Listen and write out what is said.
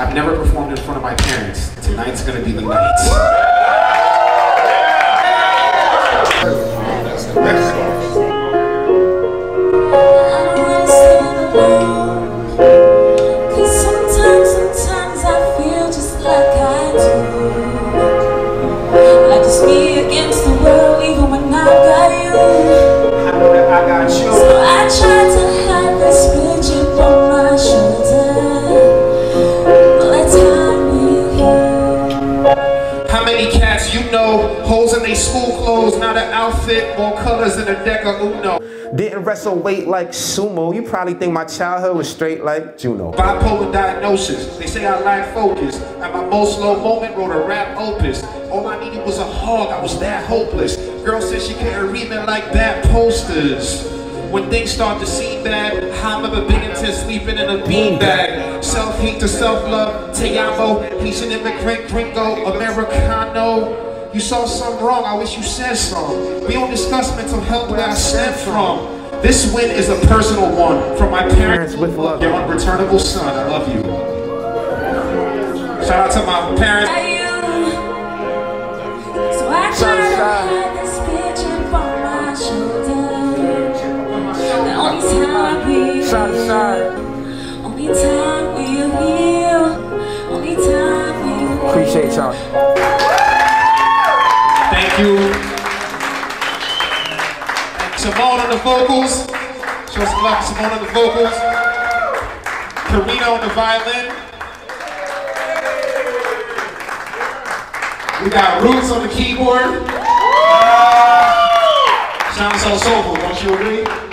I've never performed in front of my parents. Tonight's gonna be the night. Many cats you know? Holes in their school clothes, not an outfit, more colors than a deck of Uno. Didn't wrestle weight like sumo. You probably think my childhood was straight like Juno. Bipolar diagnosis. They say I lack focus. At my most low moment, wrote a rap opus. All I needed was a hug. I was that hopeless. Girl said she couldn't read me like that posters. When things start to seem bad, I remember being into sleeping in a beanbag. Self-hate to self-love, te amo, Haitian immigrant, gringo, Americano. You saw something wrong, I wish you said something. We don't discuss mental health where I stem from. This win is a personal one from my parents with love. Your unreturnable son, I love you. Shout out to my parents. Got you. So I Side to side. Only time we'll heal. Only time we'll Appreciate y'all. Thank you. Simone on the vocals. Show some love to Simone on the vocals. Karina on the violin. We got Roots on the keyboard. Sounds so soulful, don't you agree?